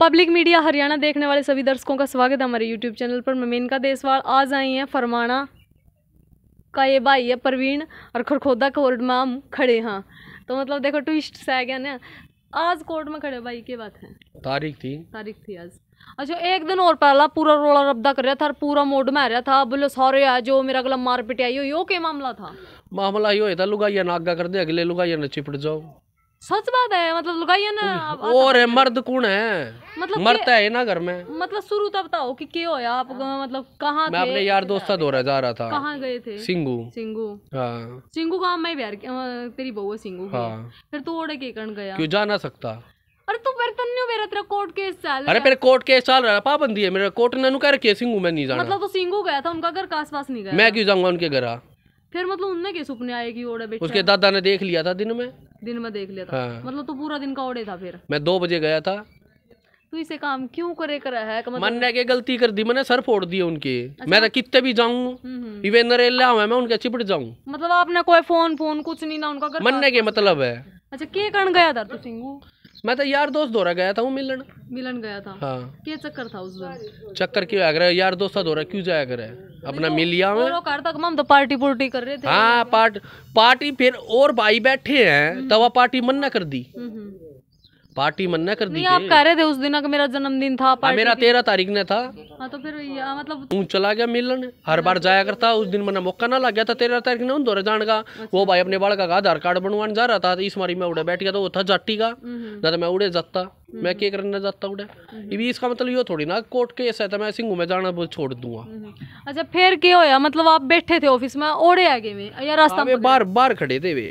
Public media Haryana देखने वाले सभी दर्शकों का स्वागत है हमारे यूट्यूब चैनल पर। मैं मेनका देसवाल आज आई हैं फरमाना का ये भाई है प्रवीण और खरखोदा कोर्ट में हम खड़े हैं। तो मतलब देखो ट्विस्ट से आ गया ना आज कोर्ट में खड़े भाई की बात है? तारीख थी। तारीख थी आज। अच्छा एक दिन और पहला पूरा रोला रब्दा कर रहा था पूरा मोड में आ रहा था। बोले सारे आ जो मेरा गला मार पिटाई हो यो के मामला था? मामला यो था लुगाइया नागा कर दे अगले लुगाइया न चिपट जाओ। सच बात है मतलब लुगाइया ना और है मर्द कौन है? मतलब मरता है ना घर में। मतलब शुरू तब बताओ कि क्या होया आप मतलब कहाँ मैं अपने यार दोस्त दौरा जा रहा था। कहाँ गए थे? सिंगू। सिंगू। हाँ। सिंगू का मैं प्यार तेरी बहू है सिंगू हाँ। फिर तू ओड़े के कण गया। क्यों जा ना सकता? अरे तू फिर तन्यू मेरा तेरा कोर्ट केस चल अरे मेरे कोर्ट केस चल रहा है पाबंदी है मेरा। कोर्ट ने नु कह रखी है सिंगू मैं नहीं जाना। मतलब तो सिंगू गया था उनका घर के आसपास नहीं गया मैं क्यों जाऊँगा उनके घर? फिर मतलब उनने के सपने आए कि ओड़े बेटा। उसके दादा ने देख लिया था दिन में। दिन में देख लिया हाँ। मतलब तो पूरा दिन का ओड़े था फिर। मैं दो बजे गया था। तू इसे काम क्यों करे करा है? मतलब मन ने के गलती कर दी? मैंने सर फोड़ दिए उनके। अच्छा? मैं तो कितने भी जाऊँ हम्म, हम्म। इवे नरेला हुआ मैं उनके चिपट जाऊँ। मतलब आपने कोई फ़ोन फ़ोन कुछ नहीं ना उनका मन ने के मतलब है? अच्छा के कण गया था तू सिंगू? मैं तो यार दोस्त दौरा गया था वो मिलन। मिलन गया था। हाँ। के चक्कर था उस दिन? चक्कर क्यों आ गया यार दोस्त दौरा क्यों जाया कर? अपना मिल लिया हम तो पार्टी पुर्टी कर रहे थे। हाँ पार्ट पार्टी फिर और भाई बैठे हैं तब वो पार्टी मन्ना कर दी। पार्टी मन पार्टी मन्ना कर दी आप कह रहे थे उस दिन का मेरा जन्मदिन था हाँ, मेरा तेरह तारीख ने था। हाँ तो फिर या, मतलब तू चला गया मिलन। हर बार जाया करता उस दिन मैंने मौका ना लग गया था तेरह तारीख ने उन दौरे जाने का। वो भाई अपने बालका का आधार कार्ड बनवाने जा रहा था तो इस मारी में उड़े बैठ गया तो वो था जाटी का। हम्म, ना तो मैं उड़े जाता मैं क्या करने जाता उड़े। ये भी इसका मतलब ये थोड़ी ना कोर्ट केस है तो मैं सिंगू में जाना छोड़ दूँगा। हम्म। अच्छा फिर क्या होया? मतलब आप बैठे थे ऑफ़िस में ओड़े आगे में या रास्ता वे बाहर बाहर खड़े थे वे।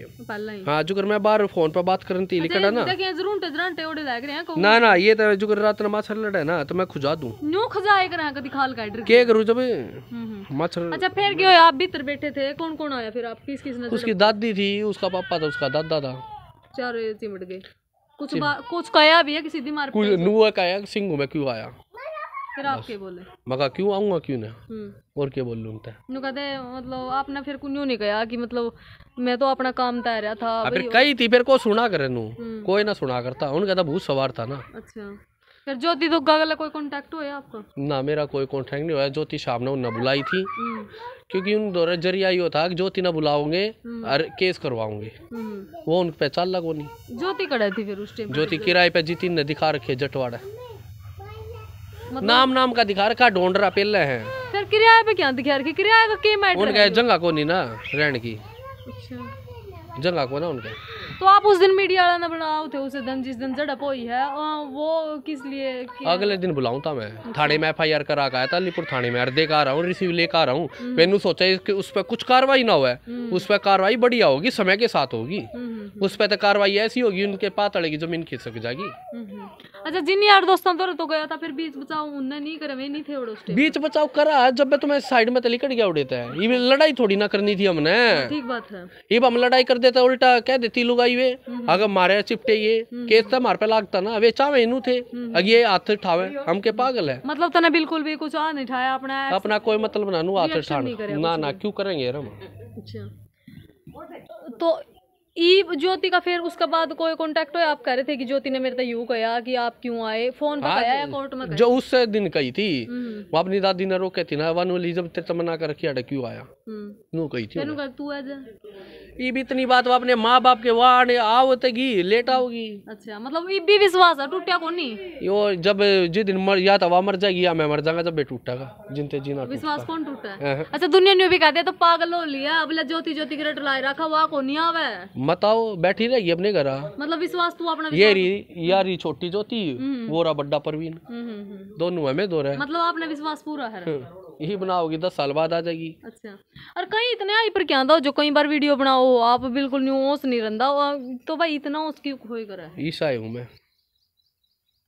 हाँ। जुगर मैं बाहर फ़ोन पर बात करने थी लिखा ना। हैं को ना ना ये तो जुगर रात में मच्छर लड़ा ना तो मैं खुजा दूँ। न्यू खजाए कर करूँ जब हम्म, हम्म। मच्छर। अच्छा फिर क्या आप भीतर बैठे थे। कौन कौन आया फिर? आप किस किस ने उसकी दादी थी उसका पापा था उसका दादा था चार चिमट गए। कुछ कुछ कया भी है कि सीधी मार कुछ नुआ सिंगू में क्यों आया? फिर आप क्या बोले? मगा क्यों आऊँगा क्यों ना? हम्म। और क्या बोल लूँ नु कहते मतलब आपने फिर कुछ नहीं कहा कि मतलब मैं तो अपना काम तय रहा था फिर कही थी फिर को सुना करे नू। कोई ना सुना करता। उनका तो भूत सवार था ना। अच्छा। फिर ज्योति दुग्गा गला कोई कांटेक्ट हुआ आपका? ना मेरा कोई कॉन्टेक्ट नहीं हुआ ज्योति शाम ने उन्हें बुलाई थी। हम्म। क्योंकि उन दौरे ज़रिया यो था कि ज्योति ना बुलाओगे और केस करवाओगे। हम्म। वो उन पे चल लगो नहीं। ज्योति कड़े थी फिर उस टाइम ज्योति किराए पे जितिन ने दिखा रखे जटवाड़ा। मतलब... नाम नाम का दिखा रखा ढूंढ रहा पहले है। फिर किराए पे क्या दिखा रखी? किराए का के मैटर उनके जगह को नहीं ना रहने की। अच्छा। जगह को ना उनके। तो आप उस दिन मीडिया वाला ने बनाओ थे उस दिन जिस दिन झड़प हुई है वो किस लिए कि- अगले दिन बुलाऊं था मैं। थाने में एफ़ आई आर करा आया था अलीपुर थाने में। अर्धे का आ रहा हूँ रिसीव लेकर आ रहा हूँ मैंने सोचा उस पर कुछ कार्रवाई ना हुआ उस पर कार्रवाई बढ़िया होगी समय के साथ होगी। हम्म, उस पर तो कार्रवाई ऐसी होगी उनके पातड़े की ज़मीन खिसक जाएगी। हम्म, हम्म। अच्छा जिन यार दोस्तों तो तो गया था फिर बीच बचाओ उनने नहीं करे नहीं थे बीच बचाव करा जब मैं तुम्हें साइड में तो लिकट गया उड़े थे। ये लड़ाई थोड़ी ना करनी थी हमने। ठीक बात है। ये हम लड़ाई कर देते उल्टा कह देती लुगाई वे अगर मारे चिपटे ये केस तो हमारे पे लागता ना। वे चावे इनू थे। अगर ये हाथ ठावे हम के पागल है। मतलब तने बिल्कुल भी कुछ आ नहीं ठाया अपना अपना कोई मतलब ना नू हाथ क्यों करेंगे हम अच्छा। तो ई ज्योति का फिर उसके बाद कोई कांटेक्ट हुआ आप कह रहे थे कि ज्योति ने मेरे से यूँ कहा कि आप क्यों आए? फ़ोन पर कहा या कोर्ट में जो उस दिन कही थी हम्म, वो अपनी दादी ने रोके थी ना वन वाली जब तेरे तमन्ना कर रखी अड़े क्यों आया? हम्म। नू कही थी तू ये भी इतनी बात वो अपने माँ बाप के आने आवतेगी लेट आओगी। अच्छा मतलब ई भी विश्वास है टूटिया को नहीं यो जब जिस दिन मर या तो वह मर जाएगी या मैं मर जाऊँगा जब टूटेगा जिनते जीना विश्वास कौन टूटा है? हाँ। अच्छा दुनिया ने भी कहते हैं तो पागल हो लिया। अब ज्योति ज्योति के रट लाए रखा वहाँ को नहीं आवे? मत आओ बैठी रहेगी अपने घर। मतलब विश्वास तू अपना ये रही यारी छोटी जो थी वो रहा बड्डा परवीन। दोनों है हम्म। दोनों हमें दो रहे। मतलब आपने विश्वास पूरा है। यही बनाओगी दस साल बाद आ जाएगी। अच्छा। और कहीं इतने आई पर क्या दो जो कई बार वीडियो बनाओ आप बिल्कुल न्यू ओस नहीं रंदा तो भाई इतना उसकी खोई करा है। ईसा हूँ मैं।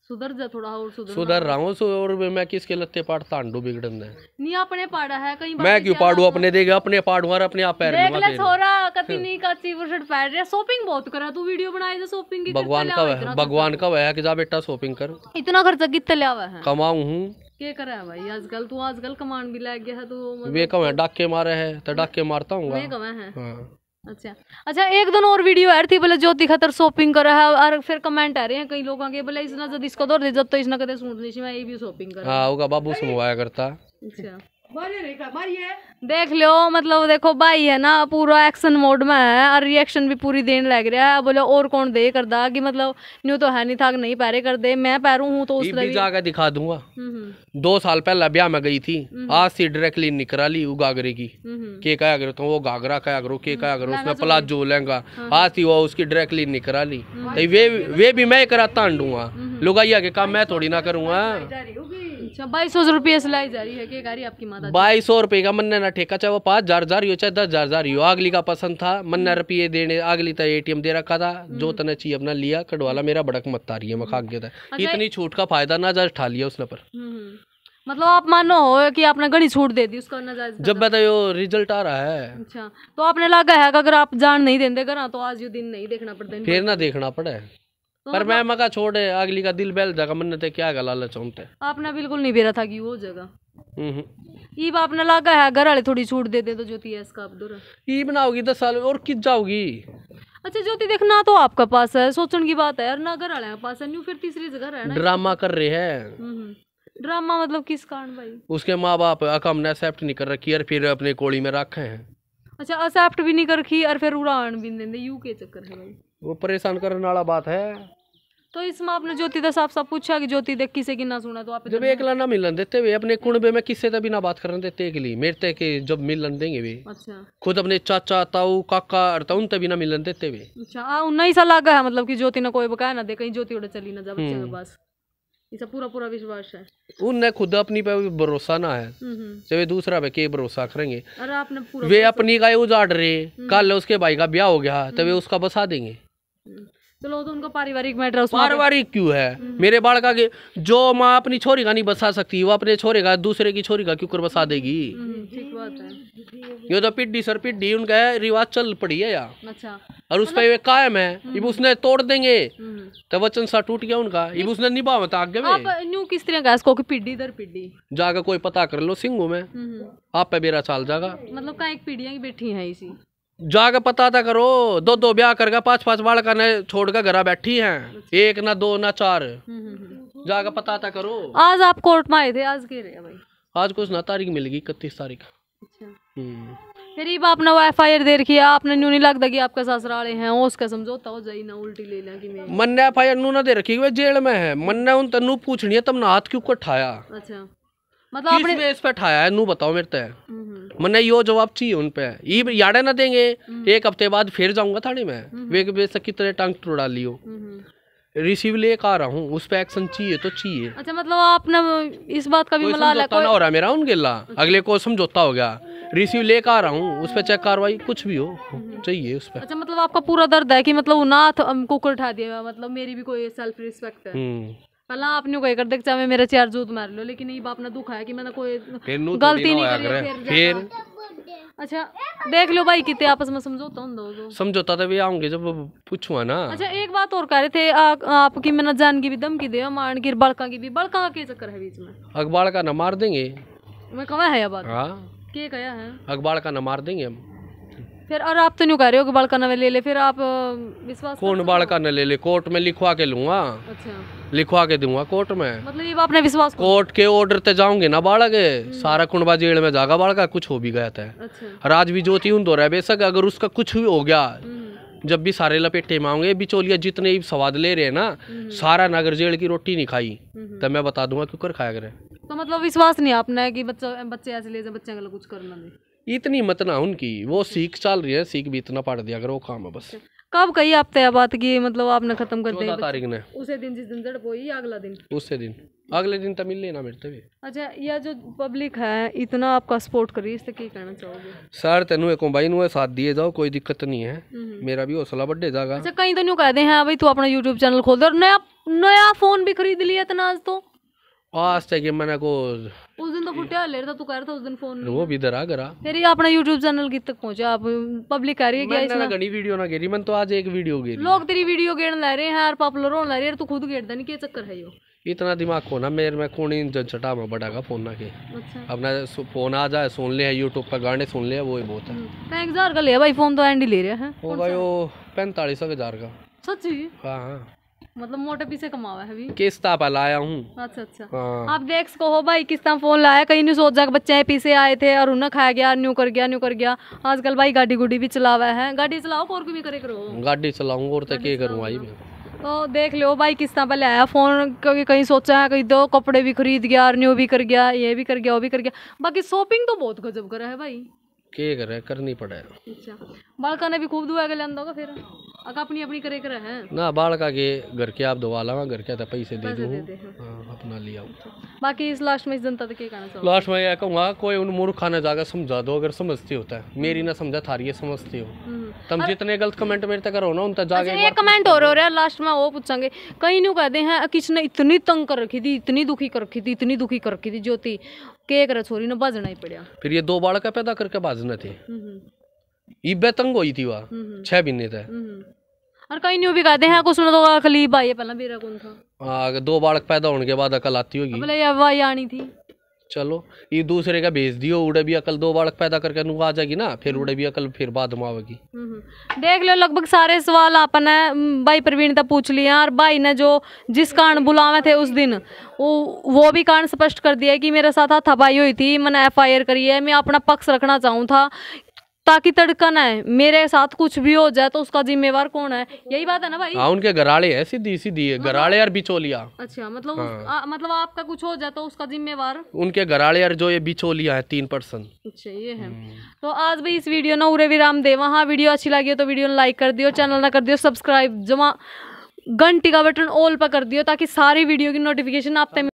सुधर जा थोड़ा और सुधर सुधर रहा हूँ और मैं किसके लत्ते पाट तांडू बिगड़न है। नहीं अपने पाड़ा है बार मैं क्यों पाड़ू? अपने देगा अपने पाड़ू और अपने आप पैर देख ले छोरा कति नहीं कच्ची बुशट पैर रहा शॉपिंग बहुत करा तू वीडियो बनाए तो शॉपिंग की भगवान का है भगवान का है कि जा बेटा शॉपिंग कर। इतना खर्चा कितने ले आवा है? कमाऊं हूँ। क्या करा है भाई? आजकल तू आजकल कमान भी लग गया है तो। वे कम है डाके मारे है तो डाके मारता हूँ। मैं कमा है। हाँ। अच्छा। अच्छा एक दिन और वीडियो आ रही थी बोले ज्योति खतर शॉपिंग कर रहा है और फिर कमेंट आ रहे हैं कई लोगों के बोले इसने जब इसको दौड़ दे जब तो इसने कदे सूट नहीं मैं ये भी शॉपिंग कर। हाँ होगा बाबू समवाया करता। अच्छा। देख लो मतलब देखो भाई है ना पूरा एक्शन मोड में है और रिएक्शन भी पूरी देने लग रहा है। बोले और कौन दे कर दा कि मतलब न्यू तो है नहीं था नहीं पैरे कर दे मैं पैरू हूँ तो उस भी जाकर दिखा दूँगा। हम्म हम्म। दो साल पहले ब्याह में गई थी। आज से डायरेक्टली निकरा ली वो गागरे की। हम्म के कया करो तो वो घाघरा कया करो के कया करो उसमें प्लाजो लहंगा। आज थी वो उसकी डायरेक्टली निकरा ली। वे वे भी मैं कराता अंडूँगा लुगाइया के काम मैं थोड़ी ना करूँगा। अच्छा बाईस सौ रुपये सिलाई जा रही है क्या रही आपकी माता बाईस सौ रुपये का मन्ने ना ठेका चाहे वो पाँच हज़ार हज़ार ही हो चाहे दस हज़ार हज़ार ही हो। अगली का पसंद था मन्ने रुपये देने अगली तो एटीएम दे रखा था। जो तने चाहिए अपना लिया कटवाला मेरा बड़क मत आ रही है मैं खा गया था इतनी छूट का फ़ायदा ना जा उठा लिया उसने पर। हम्म, हम्म। मतलब आप मानो हो कि आपने घड़ी छूट दे दी उसका नाजायज जब तो यो रिज़ल्ट आ रहा है। अच्छा तो आपने लगा है अगर आप जान नहीं देंगे घर तो आज ये दिन नहीं देखना पड़ता फिर ना देखना पड़े। पर मैं मका छोड़े अगली का दिल बैल जाएगा मन्ने ते क्या गला चौंते आपने बिल्कुल नहीं बेरा था कि वो जगह। हम्म। ये आपने लगा है घर वाले थोड़ी छूट दे दे तो ज्योति है इसका अब ई बनाओगी दस साल और किस जाओगी? अच्छा ज्योति देखना तो आपका पास है सोचने की बात है यार ना घर वाले के पास है न्यू फिर तीसरी जगह रहना ड्रामा कर रहे हैं। हम्म। ड्रामा मतलब किस कारण भाई? उसके माँ बाप अकम ने एक्सेप्ट नहीं कर रखी और फिर अपने कोड़ी में रखे हैं। अच्छा एक्सेप्ट भी नहीं कर रखी और फिर उड़ान भी नहीं देंगे यू के चक्कर है भाई। वो परेशान करने वाला बात है। तो इसमें आपने ज्योति दस साफ़ साफ़ पूछा कि ज्योति देख किसे की ना सुना तो आप जब एकला ना मिलन देते हुए अपने कुणबे में किससे तभी ना बात करने देते के लिए मेरे ते के जब मिलन देंगे वे। अच्छा। खुद अपने चाचा ताऊ काका और ताऊ तभी ना मिलन देते हुए अच्छा आ उन्ना सा लगा है मतलब कि ज्योति ने कोई बकाया ना दे कहीं ज्योति उड़े चली ना जा बच्चे हम्म। के पास इसे पूरा पूरा विश्वास है। उनने खुद अपनी पे भरोसा ना है। हम्म, हम्म। जब दूसरा पे के भरोसा करेंगे? और आपने पूरा वे अपनी का उजाड़ रहे कल उसके भाई का ब्याह हो गया तो वे उसका बसा देंगे। हम्म। चलो तो उनका पारिवारिक मैटर पारिवारिक क्यों है? मेरे बालका के जो माँ अपनी छोरी का नहीं बसा सकती वो अपने छोरे का दूसरे की छोरी का क्यों कर बसा देगी? हम्म, ठीक बात है। ये तो पिड्डी सर पिड्डी उनका रिवाज चल पड़ी है यार अच्छा। और उस पर वे कायम है ये उसने तोड़ देंगे। हम्म। तो वचन सा टूट गया उनका ये उसने निभावा था आगे में। न्यू किस तरह का इसको कि पीढ़ी दर पीढ़ी जाकर कोई पता कर लो सिंगू में। हम्म, आप पे मेरा चाल जागा। मतलब का एक पीढ़ियाँ की बैठी हैं इसी। जाकर पता था करो दो दो ब्याह करके पाँच पाँच बालका ने छोड़ कर घर बैठी हैं। एक ना दो ना चार। जाकर पता था करो। आज आप कोर्ट में आए थे आज रहे भाई। आज कुछ ना तारीख मिलेगी इकतीस तारीख। अच्छा। हम्म। आपने वो एफ़ आई आर दे रखी है आपने न्यू नहीं लगता कि आपका ससुराले हैं वो उसका समझौता हो जाए ना उल्टी ले लें कि मन ने एफ़ आई आर नू ना दे रखी वे जेल में है। मन ने उन तनु पूछनी है तब ना हाथ क्यों को ठाया अच्छा। मतलब किस बेस पे ठाया है नू बताओ मेरे तय मैंने यो जवाब चाहिए उन पे। ये याड़े ना देंगे। एक हफ़्ते बाद फिर जाऊँगा थाने में। वे के बेस कितने टांग तोड़ा लियो हम्म, हम्म। रिसीव लेकर आ रहा हूँ। उस पे एक्शन चाहिए तो चाहिए। अच्छा मतलब आपने इस बात का भी कोई मलाल है ना हो रहा मेरा उनके ला अगले को समझौता हो गया। रिसीव लेकर आ रहा हूँ। उस पर चेक कार्रवाई कुछ भी हो। चाहिए उस पर अच्छा मतलब आपका पूरा दर्द है कि मतलब नाथ कुकर उठा दिया मतलब मेरी भी कोई सेल्फ रिस्पेक्ट है पहला आपने कोई कर देख चाहे मेरा चार जूत मार लो लेकिन ये बाप ने दुख है कि मैंने कोई फिर नू गलती थोड़ी नहीं करी। फिर अच्छा देख लो भाई कितने आपस में समझौता होता समझौता तभी आऊँगे जब पूछूँगा ना। अच्छा एक बात और कह रहे थे आ, आपकी मैंने जान की भी धमकी दे मान की बड़का की भी। बड़का का चक्कर है बीच में। अखबार का न मार देंगे। मैं कहा है ये बात? हाँ। के कहा है? अखबार का न मार देंगे हम। फिर और आप तो नहीं कह रहे हो कि बड़का नवे ले ले फिर आप विश्वास कौन बाल का ले ले? कोर्ट में लिखवा के लूँगा। अच्छा। लिखवा के दूँगा कोर्ट में। मतलब ये आपने विश्वास कोर्ट के ऑर्डर ते जाऊँगे ना बालक। सारा कुंडबा जेल में जागा बालक कुछ हो भी गया था अच्छा। और आज भी ज्योति उन दो रहा बेशक अगर उसका कुछ भी हो गया हम्म, जब भी सारे लपेटे में आऊँगे बिचौलिया जितने भी स्वाद ले रहे हैं ना सारा नगर जेल की रोटी नहीं खाई। हम्म। तब मैं बता दूँगा क्यों कर खाया करे। तो मतलब विश्वास नहीं आपने कि बच्चा बच्चे ऐसे ले जाए बच्चे कुछ करना नहीं। इतनी मत ना उनकी वो सीख चल रही है सीख भी इतना पढ़ दिया अगर वो काम है बस। कब कही आप तय बात की मतलब आपने खत्म कर चौदह दी तारीख ने। उसे दिन जिस दिन झड़प हुई अगला दिन। उससे दिन। अगले दिन तो मिल लेना मेरे तभी अच्छा यह जो पब्लिक है इतना आपका सपोर्ट करी इससे क्या कहना चाहोगे? सर तेनू एक भाई नु साथ दिए जाओ कोई दिक्कत नहीं है। हम्म। मेरा भी हौसला बढ़े जाएगा। अच्छा कहीं तो न्यू कह दे हैं भाई तू अपना यूट्यूब चैनल खोल दे और नया नया फ़ोन भी खरीद लिया इतना आज तो। आज तक ये मैंने को उस दिन तो फुटिया रहा था तू कह रहा था उस दिन फ़ोन वो भी इधर आ गरा फिर ये अपना यूट्यूब चैनल कित तक पहुँचा आप पब्लिक कह रही है कि मैंने ना वीडियो ना गिरी मैंने तो आज एक वीडियो गिरी लोग तेरी वीडियो गेड़ ला रहे हैं यार पॉपुलर होने ला रहे हैं तू खुद गेड़ नहीं क्या चक्कर है यो? इतना दिमाग को ना मेरे में कौन इन चटा में बढ़ागा फ़ोन ना के। अच्छा। अपना फ़ोन आ जाए सुन ले यूट्यूब पर गाने सुन ले वो ही बहुत है। हम्म, तो एक हज़ार का लिया भाई फ़ोन तो एंड ही ले रहे हैं। होगा यो पैंतालीस हज़ार का। सच्ची? हाँ हाँ। मतलब मोटे पीछे कमावा है अभी। किस्त आप लाया हूँ। अच्छा अच्छा। हाँ। आप देख सको हो भाई किस तरह फ़ोन लाया? कहीं नहीं सोचा कि बच्चे पीछे आए थे और उन्हें खाया गया न्यू कर गया न्यू कर गया। आजकल भाई गाड़ी गुडी भी चलावा है। गाड़ी चलाओ और भी करे करो। गाड़ी चलाऊँगा और तो क्या करूँ आई मैं? तो देख लो भाई किस तरह पहले आया फ़ोन क्योंकि कहीं सोचा है कहीं दो कपड़े भी खरीद गया और न्यू भी कर गया ये भी कर गया वो भी कर गया। बाकी शॉपिंग तो बहुत गजब करा है भाई। क्या करे? करनी पड़े। अच्छा। बालका ने भी खूब दुआ के लेंदा होगा फिर। अपनी अपनी करे करे हैं। ना बाढ़ का के घर के आप दवा लावा घर के तो पैसे दे दूँ। हाँ। हाँ अपना लिया बाकी इस लास्ट में इस जनता तो कहना चाहो लास्ट में यह कहूँगा कोई उन मूर्ख खाना जाकर समझा दो अगर समझती होता है मेरी ना समझा थारी ये समझती हो। हम्म। तुम जितने गलत कमेंट मेरे तक करो ना उन तक जाके अच्छा ये कमेंट हो रहा है लास्ट में वो पूछेंगे। कई न्यू कहते हैं किसने इतनी तंग कर रखी थी इतनी दुखी कर रखी थी इतनी दुखी कर रखी थी ज्योति। के करे छोरी ने बजना ही पड़ा फिर ये दो बालक पैदा करके बाजना थे। हम्म, इब्बे तंग हुई थी वह हम्म, छह महीने तक। हम्म। और कई न्यू भी कहते हैं कुछ तो अकली भाई पहला मेरा कौन था? हाँ दो बालक पैदा होने के बाद अकल आती होगी। बोले ये भाई आनी थी। चलो ये दूसरे का भेज दियो उड़े भी अकल दो बालक पैदा करके नु आ जाएगी ना फिर उड़े भी अकल फिर बाद में आवेगी। हम्म। देख लो लगभग सारे सवाल आपने हम्म, भाई प्रवीण तक पूछ लिए और भाई ने जो जिस कारण बुलावे थे उस दिन वो वो भी कारण स्पष्ट कर दिया कि मेरे साथ हाथापाई हुई थी मैंने एफ़ आई आर करी है मैं अपना पक्ष रखना चाहूँ था। ताकि तड़कन है मेरे साथ कुछ भी हो जाए तो उसका जिम्मेवार कौन है? यही बात है ना भाई? हाँ उनके घराड़े है सीधी सीधी। है घराड़े और बिचौलिया। अच्छा मतलब उस, आ, मतलब आपका कुछ हो जाए तो उसका जिम्मेवार? उनके घराड़े और जो ये बिचौलिया है तीन परसेंट अच्छा ये है। तो आज भी इस वीडियो ना उरे विराम देवा हाँ वीडियो अच्छी लगी हो तो वीडियो लाइक कर दियो चैनल ना कर दियो सब्सक्राइब जमा घंटी का बटन ऑल पर कर दियो ताकि सारी वीडियो की नोटिफिकेशन आप तक